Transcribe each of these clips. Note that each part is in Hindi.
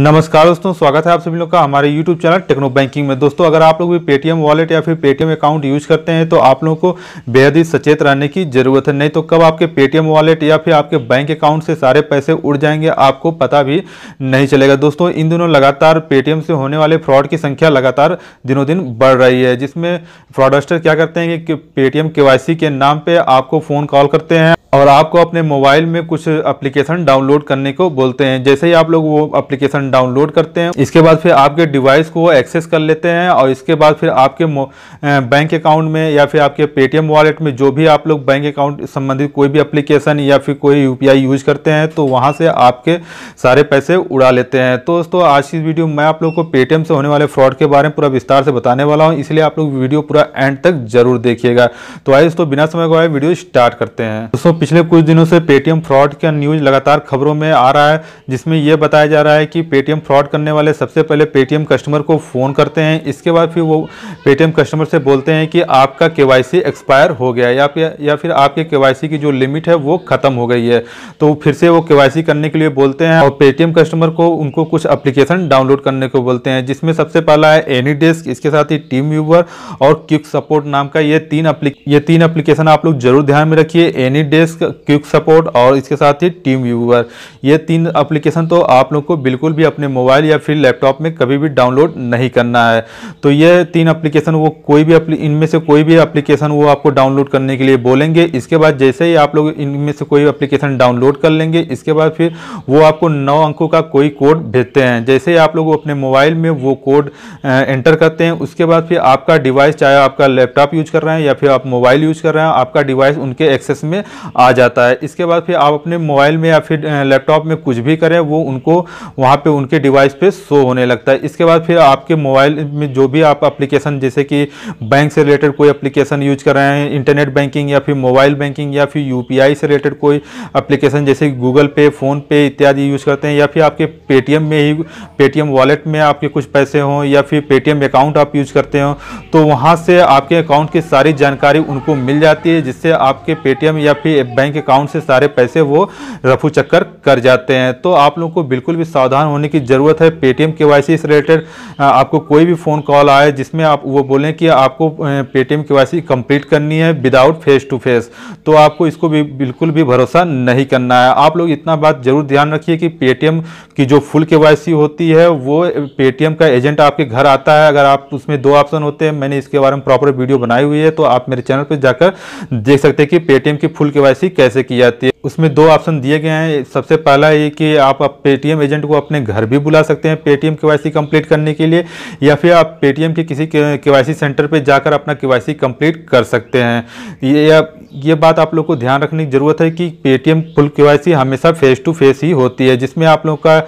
नमस्कार दोस्तों, स्वागत है आप सभी लोग का हमारे YouTube चैनल टेक्नो बैंकिंग में। दोस्तों, अगर आप लोग भी पेटीएम वॉलेट या फिर पेटीएम अकाउंट यूज़ करते हैं तो आप लोगों को बेहद ही सचेत रहने की ज़रूरत है। नहीं तो कब आपके पेटीएम वॉलेट या फिर आपके बैंक अकाउंट से सारे पैसे उड़ जाएँगे, आपको पता भी नहीं चलेगा। दोस्तों, इन दिनों लगातार पेटीएम से होने वाले फ्रॉड की संख्या लगातार दिनों दिन बढ़ रही है, जिसमें फ्रॉडस्टर क्या करते हैं कि पेटीएम के के नाम पर आपको फ़ोन कॉल करते हैं। और आपको अपने मोबाइल में कुछ एप्लीकेशन डाउनलोड करने को बोलते हैं। जैसे ही आप लोग वो एप्लीकेशन डाउनलोड करते हैं, इसके बाद फिर आपके डिवाइस को एक्सेस कर लेते हैं और इसके बाद फिर आपके बैंक अकाउंट में या फिर आपके पेटीएम वॉलेट में जो भी आप लोग बैंक अकाउंट संबंधित कोई भी एप्लीकेशन या फिर कोई UPI यूज़ करते हैं तो वहाँ से आपके सारे पैसे उड़ा लेते हैं। तो दोस्तों, आज की वीडियो मैं आप लोग को पेटीएम से होने वाले फ्रॉड के बारे में पूरा विस्तार से बताने वाला हूँ। इसलिए आप लोग वीडियो पूरा एंड तक ज़रूर देखिएगा। तो आइए दोस्तों, बिना समय को आए वीडियो स्टार्ट करते हैं। दोस्तों पिछले कुछ दिनों से पेटीएम फ्रॉड का न्यूज़ लगातार खबरों में आ रहा है, जिसमें यह बताया जा रहा है कि पेटीएम फ्रॉड करने वाले सबसे पहले पेटीएम कस्टमर को फ़ोन करते हैं। इसके बाद फिर वो पेटीएम कस्टमर से बोलते हैं कि आपका के एक्सपायर हो गया या फिर या फिर आपके के की जो लिमिट है वो ख़त्म हो गई है। तो फिर से वो के करने के लिए बोलते हैं और पेटीएम कस्टमर को, उनको कुछ अप्लीकेशन डाउनलोड करने को बोलते हैं, जिसमें सबसे पहला है एनी डेस्क इसके साथ ही टीम व्यूवर और क्विक सपोर्ट नाम का ये तीन ये तीन अप्लीकेशन आप लोग ज़रूर ध्यान में रखिए। एनी डेस्क क्विक सपोर्ट और इसके साथ ही टीम व्यूवर ये तीन एप्लीकेशन तो आप लोग को बिल्कुल भी अपने मोबाइल या फिर लैपटॉप में कभी भी डाउनलोड नहीं करना है। तो ये तीन एप्लीकेशन वो कोई भी इनमें से कोई भी एप्लीकेशन वो आपको डाउनलोड करने के लिए बोलेंगे। इसके बाद जैसे ही आप लोग इनमें से कोई एप्लीकेशन डाउनलोड कर लेंगे, इसके बाद फिर वो आपको नौ अंकों का कोई कोड भेजते हैं। जैसे ही आप लोग अपने मोबाइल में वो कोड एंटर करते हैं, उसके बाद फिर आपका डिवाइस चाहे आपका लैपटॉप यूज़ कर रहे हैं या फिर आप मोबाइल यूज़ कर रहे हैं, आपका डिवाइस उनके एक्सेस में आ जाता है। इसके बाद फिर आप अपने मोबाइल में या फिर लैपटॉप में कुछ भी करें, वो उनको, वहाँ पे उनके डिवाइस पे शो होने लगता है। इसके बाद फिर आपके मोबाइल में जो भी आप एप्लीकेशन, जैसे कि बैंक से रिलेटेड कोई एप्लीकेशन यूज़ कर रहे हैं, इंटरनेट बैंकिंग या फिर मोबाइल बैंकिंग या फिर यूपीआई से रिलेटेड कोई एप्लीकेशन, जैसे गूगल पे, फ़ोनपे इत्यादि यूज़ करते हैं, या फिर आपके पेटीएम में ही, पेटीएम वॉलेट में आपके कुछ पैसे हों, या फिर पेटीएम अकाउंट आप यूज़ करते हो तो वहाँ से आपके अकाउंट की सारी जानकारी उनको मिल जाती है, जिससे आपके पेटीएम या फिर बैंक अकाउंट से सारे पैसे वो रफू चक्कर कर जाते हैं। तो आप लोगों को बिल्कुल भी सावधान होने की ज़रूरत है। पेटीएम के वाई से रिलेटेड आपको कोई भी फ़ोन कॉल आए जिसमें आप वो बोलें कि आपको पेटीएम के वाई कंप्लीट करनी है विदाउट फेस टू फेस तो आपको इसको भी बिल्कुल भी भरोसा नहीं करना है। आप लोग इतना बात ज़रूर ध्यान रखिए कि पेटीएम की जो फुल के होती है, वो पेटीएम का एजेंट आपके घर आता है। अगर आप, उसमें दो ऑप्शन होते हैं, मैंने इसके बारे में प्रॉपर वीडियो बनाई हुई है तो आप मेरे चैनल पर जाकर देख सकते हैं कि पेटीएम की फुल के कैसे की जाती है? उसमें दो ऑप्शन दिए गए हैं। सबसे पहला ये कि आप पेटीएम एजेंट को अपने घर भी बुला सकते हैं पेटीएम के कंप्लीट करने के लिए, या फिर आप पेटीएम के किसी के सेंटर पर जाकर अपना के कंप्लीट कर सकते हैं। ये ये बात आप लोग को ध्यान रखने की ज़रूरत है कि पेटीएम फुल के हमेशा फेस टू फेस ही होती है, जिसमें आप लोगों का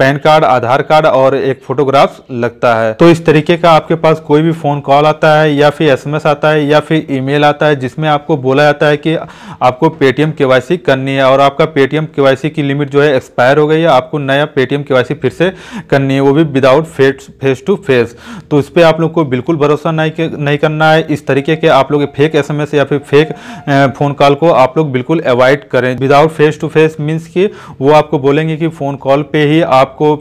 पैन कार्ड, आधार कार्ड और एक फोटोग्राफ लगता है। तो इस तरीके का आपके पास कोई भी फ़ोन कॉल आता है या फिर एसएमएस आता है या फिर ईमेल आता है, जिसमें आपको बोला जाता है कि आपको पेटीएम केवाईसी करनी है और आपका पेटीएम केवाईसी की लिमिट जो है एक्सपायर हो गई है, आपको नया पेटीएम केवाईसी फिर से करनी है, वो भी विदाउट फेस टू फेस। तो इस पर आप लोग को बिल्कुल भरोसा नहीं नहीं करना है। इस तरीके के आप लोग फेक एसएमएस या फिर फेक फ़ोन कॉल को आप लोग बिल्कुल अवॉइड करें। Without face to face means कि वो आपको बोलेंगे कि फ़ोन कॉल पे ही आप आपको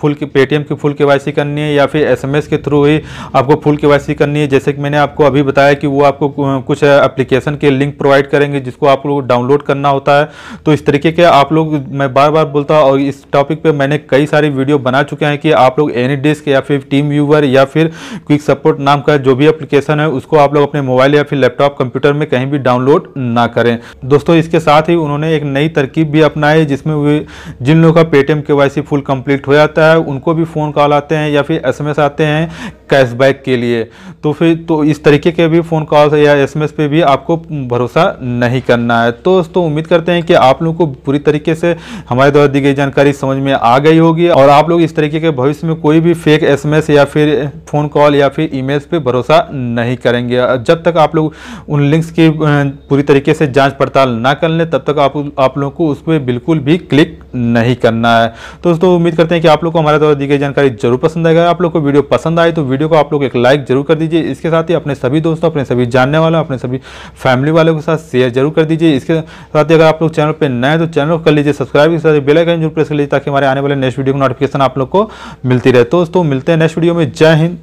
फुल की, पेटीएम की फुल के वाई करनी है या फिर एसएमएस के थ्रू ही आपको फुल के वाई करनी है। जैसे कि मैंने आपको अभी बताया कि वो आपको कुछ एप्लीकेशन के लिंक प्रोवाइड करेंगे जिसको आप लोग डाउनलोड करना होता है। तो इस तरीके के आप लोग, मैं बार बार बोलता हूँ और इस टॉपिक पर मैंने कई सारी वीडियो बना चुके हैं कि आप लोग एनी डिस्क या फिर टीम व्यूवर या फिर क्विक सपोर्ट नाम का जो भी एप्लीकेशन है उसको आप लोग अपने मोबाइल या फिर लैपटॉप, कंप्यूटर में कहीं भी डाउनलोड ना करें। दोस्तों, इसके साथ ही उन्होंने एक नई तरकीब भी अपनाई जिसमें जिन लोगों का पेटीएम के फुल कंप्लीट हो जाता है, उनको भी फ़ोन कॉल आते हैं या फिर एसएमएस आते हैं कैशबैक के लिए। तो फिर तो इस तरीके के भी फ़ोन कॉल या एसएमएस पे भी आपको भरोसा नहीं करना है। तो दोस्तों, उम्मीद करते हैं कि आप लोगों को पूरी तरीके से हमारे द्वारा दी गई जानकारी समझ में आ गई होगी और आप लोग इस तरीके के भविष्य में कोई भी फेक एसएमएस या फिर फ़ोन कॉल या फिर ई पे भरोसा नहीं करेंगे। जब तक आप लोग उन लिंक्स की पूरी तरीके से जाँच पड़ताल ना कर लें, तब तक आप लोगों को उस पर बिल्कुल भी क्लिक नहीं करना है। तो दोस्तों, उम्मीद करते हैं कि आप लोग को हमारे द्वारा दी गई जानकारी ज़रूर पसंद आएगा। आप लोग को वीडियो पसंद आए तो वीडियो को आप लोग एक लाइक ज़रूर कर दीजिए। इसके साथ ही अपने सभी दोस्तों, अपने सभी जानने वालों, अपने सभी फैमिली वालों के साथ शेयर ज़रूर कर दीजिए। इसके साथ ही अगर आप लोग चैनल पर नए तो चैनल को कर लीजिए सब्सक्राइब। के साथ बेलाइकन ज़रूर प्रेस कर लीजिए ताकि हमारे आने वाले नेक्स्ट वीडियो की नोटिफिकेशन आप लोग को मिलती रहे। तो दोस्तों, मिलते हैं नेक्स्ट वीडियो में। जय हिंद,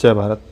जय भारत।